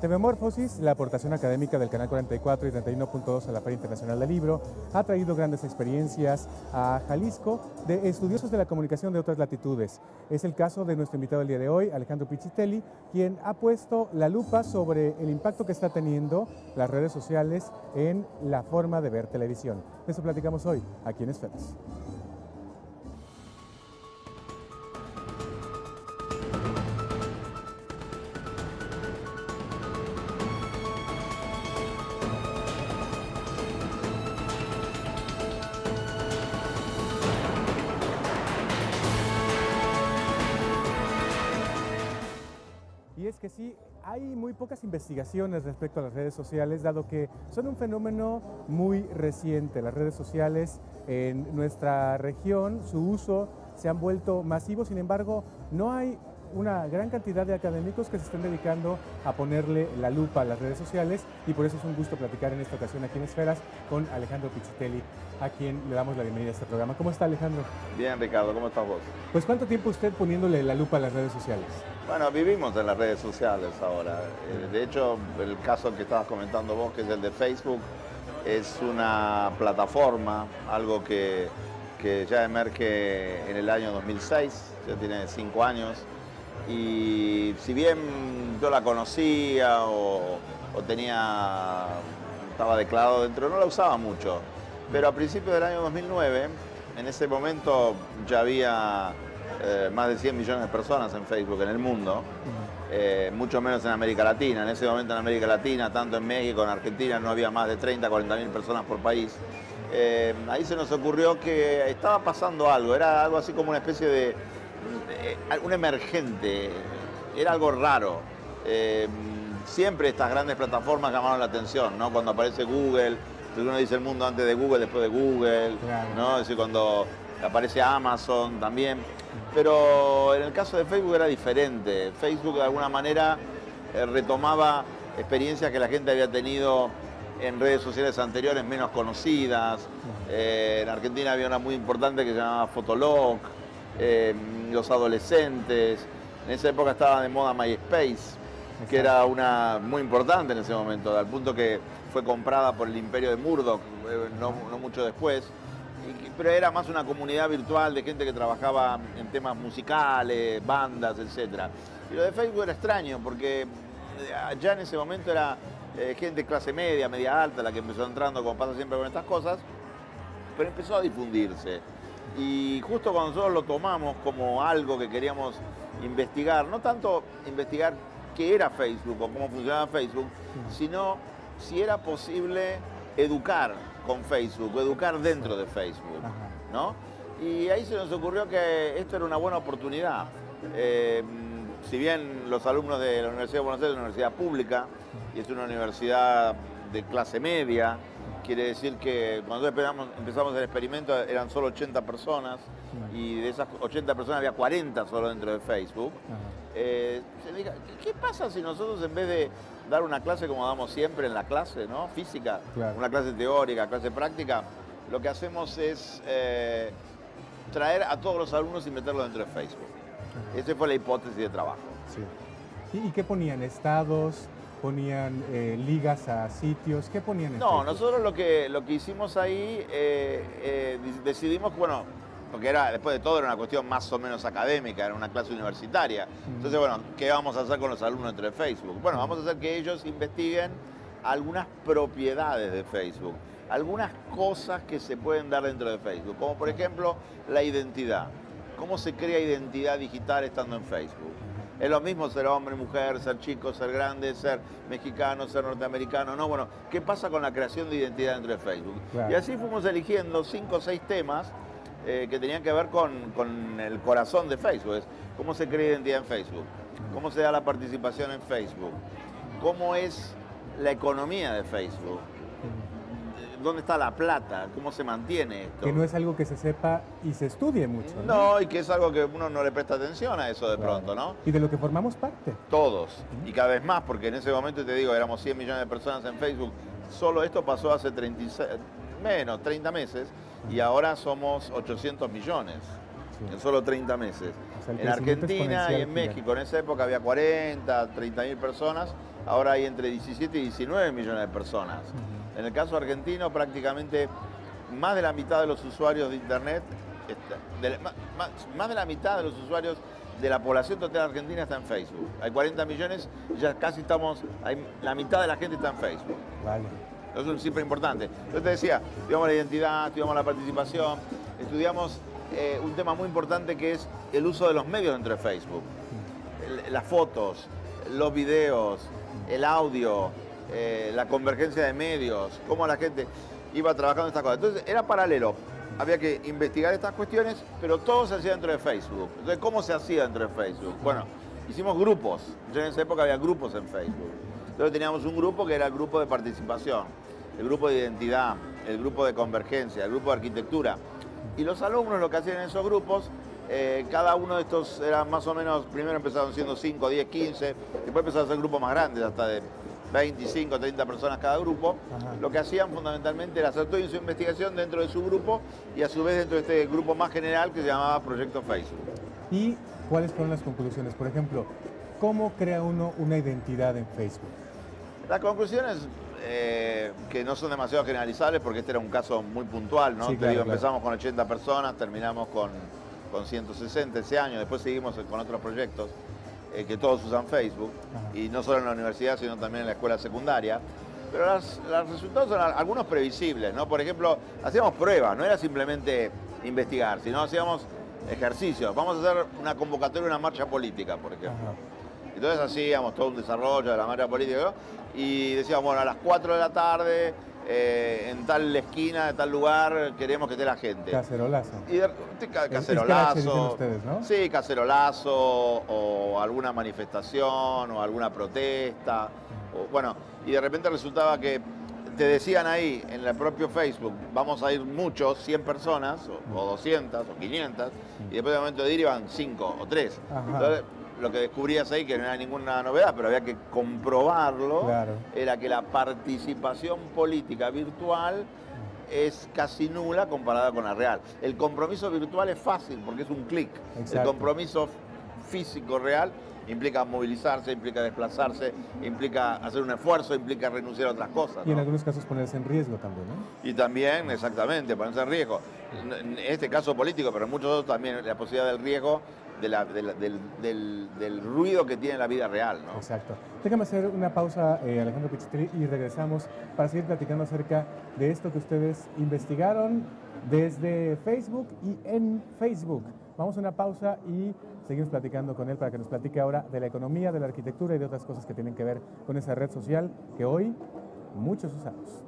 TV la aportación académica del Canal 44 y 31.2 a la Feria Internacional del Libro, ha traído grandes experiencias a Jalisco de estudiosos de la comunicación de otras latitudes. Es el caso de nuestro invitado el día de hoy, Alejandro Pichitelli, quien ha puesto la lupa sobre el impacto que está teniendo las redes sociales en la forma de ver televisión. De eso platicamos hoy, aquí en Esferas. Sí, hay muy pocas investigaciones respecto a las redes sociales, dado que son un fenómeno muy reciente. Las redes sociales en nuestra región, su uso se han vuelto masivos, sin embargo, no hay una gran cantidad de académicos que se están dedicando a ponerle la lupa a las redes sociales y por eso es un gusto platicar en esta ocasión aquí en Esferas con Alejandro Pizzitelli, a quien le damos la bienvenida a este programa. ¿Cómo está Alejandro? Bien, Ricardo, ¿cómo estás vos? Pues ¿cuánto tiempo usted poniéndole la lupa a las redes sociales? Bueno, vivimos en las redes sociales ahora. Eh, de hecho, el caso que estabas comentando vos, que es el de Facebook, es una plataforma, algo que, que ya emerge en el año 2006, ya tiene cinco años, y si bien yo la conocía o, tenía, estaba declarado dentro, no la usaba mucho. Pero a principios del año 2009, en ese momento ya había eh, más de 100 millones de personas en Facebook en el mundo, eh, mucho menos en América Latina. En ese momento en América Latina, tanto en México, en Argentina, no había más de 30, 40 mil personas por país. Eh, ahí se nos ocurrió que estaba pasando algo, era algo así como una especie de un emergente, era algo raro. Eh, siempre estas grandes plataformas llamaron la atención, ¿no? Cuando aparece Google, uno dice el mundo antes de Google, después de Google, ¿no? Es decir, cuando aparece Amazon también. Pero en el caso de Facebook era diferente. Facebook de alguna manera eh, retomaba experiencias que la gente había tenido en redes sociales anteriores menos conocidas. en Argentina había una muy importante que se llamaba Fotolog. Em, los adolescentes. En esa época estaba de moda MySpace, que era una muy importante en ese momento, al punto que fue comprada por el imperio de Murdoch, eh, no, mucho después. pero era más una comunidad virtual de gente que trabajaba en temas musicales, bandas, etc. Y lo de Facebook era extraño, porque eh, ya en ese momento era eh, gente clase media, media alta, la que empezó entrando, como pasa siempre con estas cosas, pero empezó a difundirse. Y justo cuando nosotros lo tomamos como algo que queríamos investigar, no tanto investigar qué era Facebook o cómo funcionaba Facebook, sino si era posible educar con Facebook, educar dentro de Facebook, ¿no? Y ahí se nos ocurrió que esto era una buena oportunidad. Eh, si bien los alumnos de la Universidad de Buenos Aires es una universidad pública y es una universidad de clase media, Quiere decir que cuando empezamos, empezamos el experimento eran solo 80 personas y de esas 80 personas había 40 solo dentro de Facebook. Eh, ¿qué pasa si nosotros en vez de dar una clase como damos siempre en la clase, ¿no? física, una clase teórica, clase práctica, lo que hacemos es eh, traer a todos los alumnos y meterlos dentro de Facebook? Esa fue la hipótesis de trabajo. ¿Y qué ponían? ¿Estados? Ponían eh, ligas a sitios? ¿Qué ponían? En no, nosotros lo que, lo que hicimos ahí, eh, eh, decidimos, bueno, porque era, después de todo era una cuestión más o menos académica, era una clase universitaria. Entonces, bueno, ¿qué vamos a hacer con los alumnos dentro de Facebook? Bueno, vamos a hacer que ellos investiguen algunas propiedades de Facebook, algunas cosas que se pueden dar dentro de Facebook, como por ejemplo la identidad. ¿Cómo se crea identidad digital estando en Facebook? Es lo mismo ser hombre, mujer, ser chico, ser grande, ser mexicano, ser norteamericano. No, bueno, ¿qué pasa con la creación de identidad dentro de Facebook? Y así fuimos eligiendo cinco o seis temas eh, que tenían que ver con, el corazón de Facebook. cómo se crea identidad en Facebook, cómo se da la participación en Facebook, cómo es la economía de Facebook, dónde está la plata, cómo se mantiene esto. Que no es algo que se sepa y se estudie mucho. No, y que es algo que uno no le presta atención a eso de pronto, ¿no? Y de lo que formamos parte. Todos, y cada vez más, porque en ese momento te digo, éramos 100 millones de personas en Facebook, solo esto pasó hace 36, menos, 30 meses, y ahora somos 800 millones. en solo 30 meses. en Argentina y en México en esa época había 40, 30 mil personas, ahora hay entre 17 y 19 millones de personas. En el caso argentino prácticamente más de la mitad de los usuarios de Internet, más, de la mitad de los usuarios de la población total argentina está en Facebook. Hay 40 millones ya casi estamos, la mitad de la gente está en Facebook. Vale. Eso es cifra importante. Yo te decía, estudiamos la identidad, estudiamos la participación, estudiamos eh, un tema muy importante que es el uso de los medios dentro de Facebook. las fotos, los videos, el audio, eh, la convergencia de medios, cómo la gente iba trabajando estas cosas. Entonces era paralelo. Había que investigar estas cuestiones, pero todo se hacía dentro de Facebook. Entonces, ¿cómo se hacía dentro de Facebook? Bueno, hicimos grupos. Yo en esa época había grupos en Facebook. Entonces teníamos un grupo que era el grupo de participación, el grupo de identidad, el grupo de convergencia, el grupo de arquitectura. Y los alumnos lo que hacían en esos grupos, eh, cada uno de estos era más o menos, primero empezaron siendo 5, 10, 15, después empezaron a ser grupos más grandes, hasta de 25, 30 personas cada grupo. Lo que hacían fundamentalmente era hacer toda su investigación dentro de su grupo y a su vez dentro de este grupo más general que se llamaba Proyecto Facebook. ¿Y cuáles fueron las conclusiones? Por ejemplo, ¿cómo crea uno una identidad en Facebook? Las conclusiones eh, que no son demasiado generalizables porque este era un caso muy puntual, ¿no? Te digo, empezamos con 80 personas, terminamos con, con 160 ese año, después seguimos con otros proyectos. Eh, que todos usan Facebook, y no solo en la universidad, sino también en la escuela secundaria. Pero los, resultados son algunos previsibles, ¿no? Por ejemplo, hacíamos pruebas, no era simplemente investigar, sino hacíamos ejercicios. Vamos a hacer una convocatoria, una marcha política, por ejemplo. Entonces hacíamos todo un desarrollo de la marcha política y decíamos, bueno, a las 4 de la tarde eh, en tal esquina, de tal lugar, queremos que esté la gente. Cacerolazo. Y cacerolazo. ustedes, ¿no? Sí, cacerolazo, o alguna manifestación, o alguna protesta. O, bueno, y de repente resultaba que te decían ahí en el propio Facebook, vamos a ir muchos, 100 personas, o, 200, o 500, y después de momento de ir iban 5 o 3 lo que descubrías ahí, que no era ninguna novedad, pero había que comprobarlo, era que la participación política virtual es casi nula comparada con la real. El compromiso virtual es fácil porque es un clic. El compromiso físico real implica movilizarse, implica desplazarse, implica hacer un esfuerzo, implica renunciar a otras cosas. Y en algunos casos ponerse en riesgo también, ¿no? Y también, exactamente, ponerse en riesgo. En este caso político, pero en muchos otros también la posibilidad del riesgo del, ruido que tiene la vida real. ¿no? Exacto. Déjame hacer una pausa, eh, Alejandro Pichitri, y regresamos para seguir platicando acerca de esto que ustedes investigaron desde Facebook y en Facebook. Vamos a una pausa y seguimos platicando con él para que nos platique ahora de la economía, de la arquitectura y de otras cosas que tienen que ver con esa red social que hoy muchos usamos.